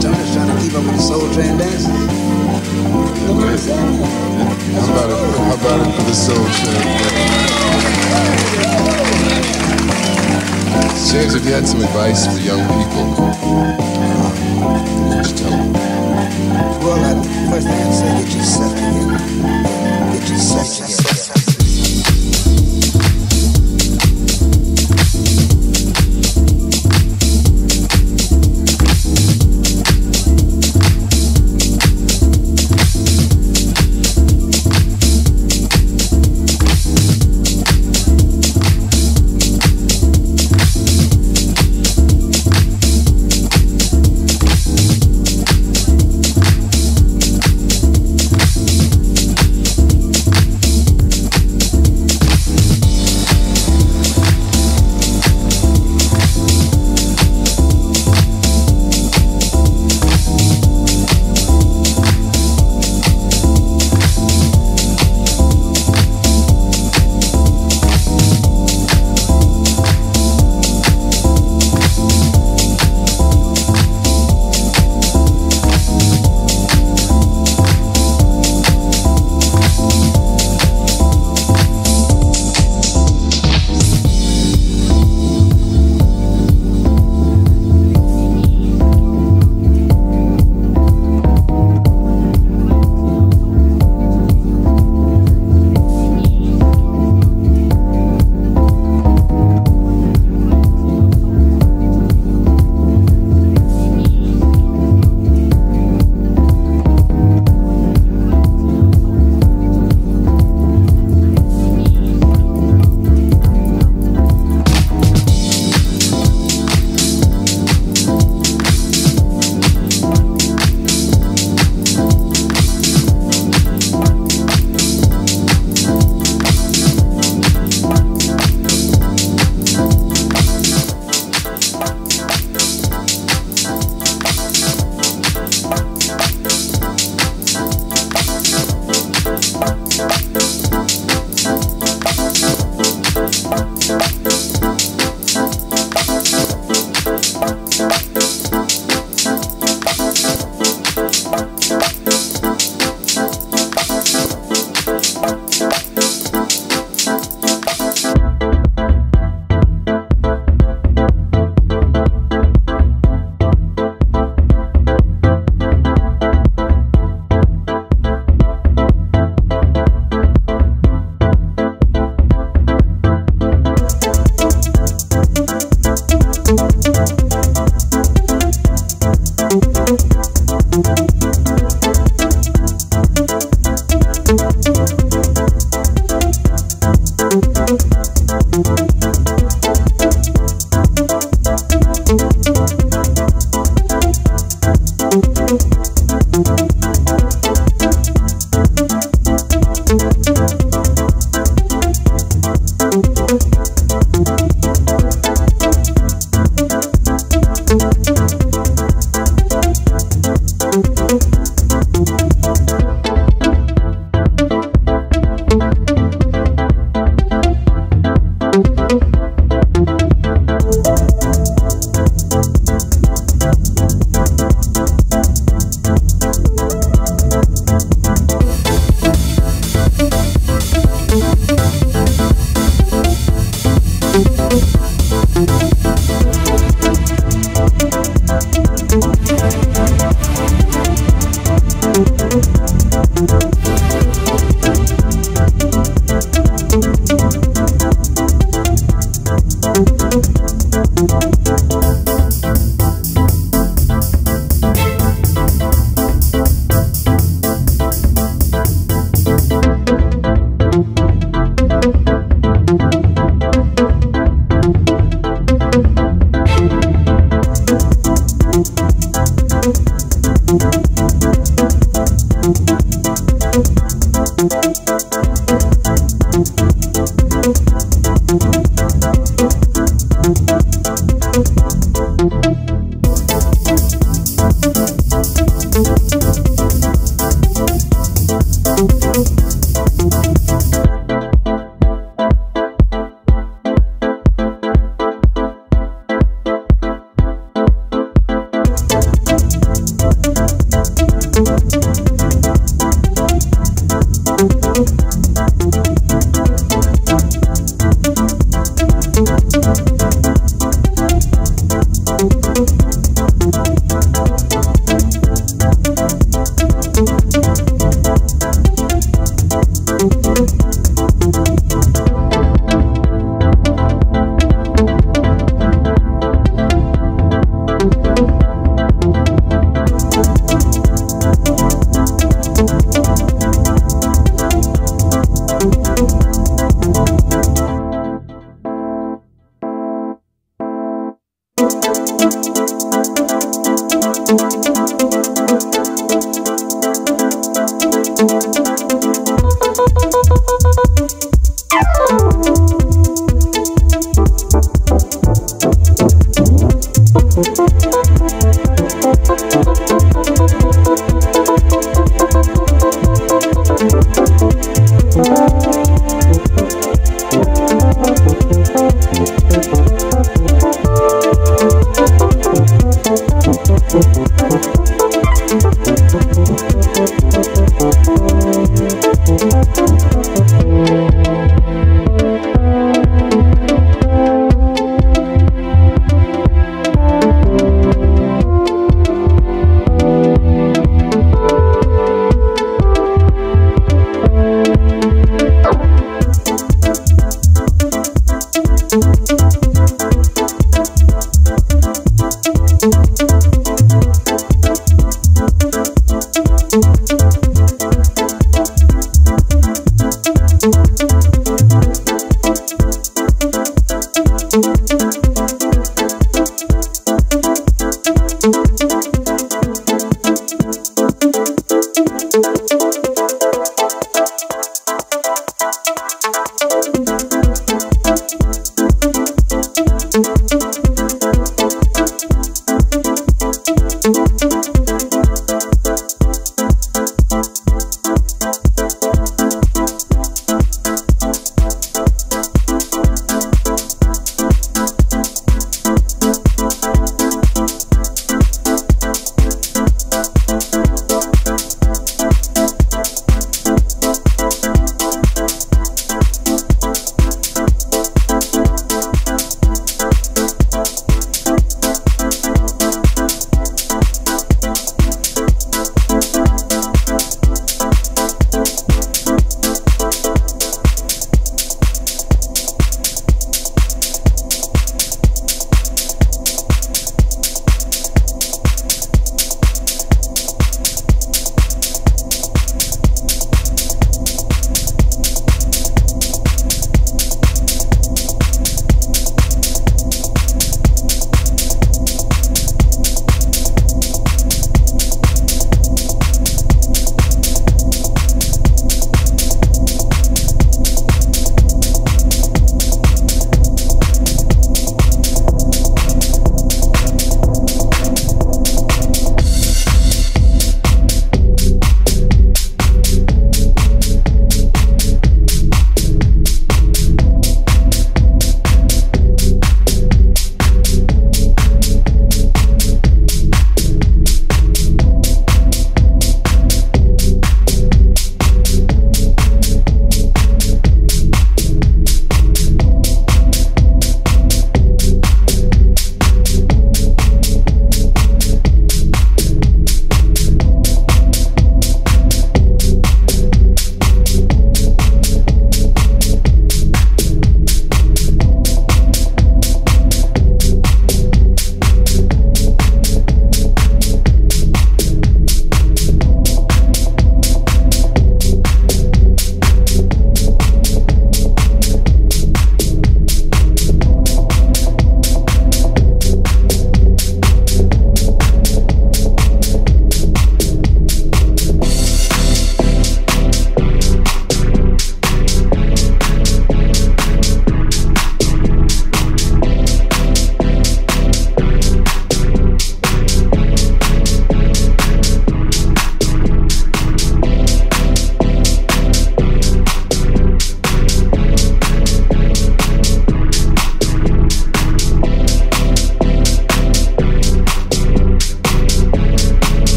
keep up with the Soul Train? How about it? How about it for the Soul Train? James, if you had some advice for young people, what would you tell them? Well, uh, first thing I'd say, get yourself together. Get yourself together.